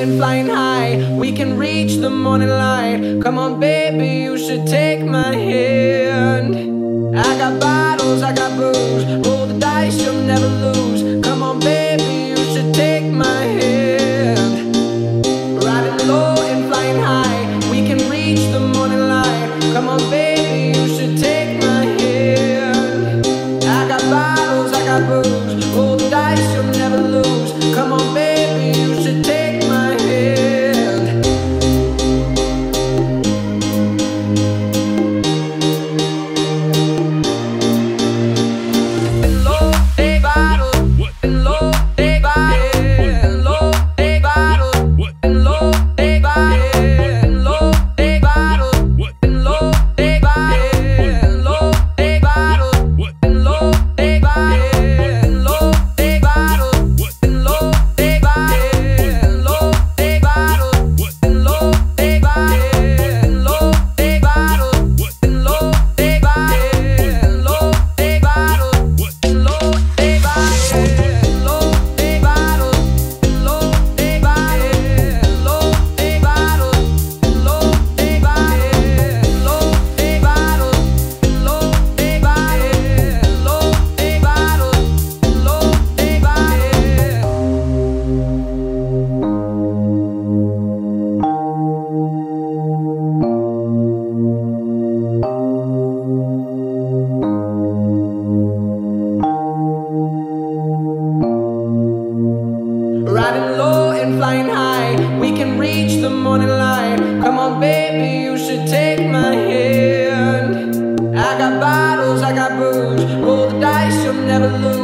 starting flying high. We can reach the morning light. Come on, baby, you should take my hand. I got bottles, I got booze. Roll the dice, you'll never lose. Come on, baby, you should take my hand. Riding low and flying high. We can reach the morning light. Come on, baby, you should take my hand. I got bottles, I got booze. Roll the dice, you'll never lose. Come on, baby. morning light. Come on baby, you should take my hand. I got bottles, I got booze Roll the dice, you'll never lose.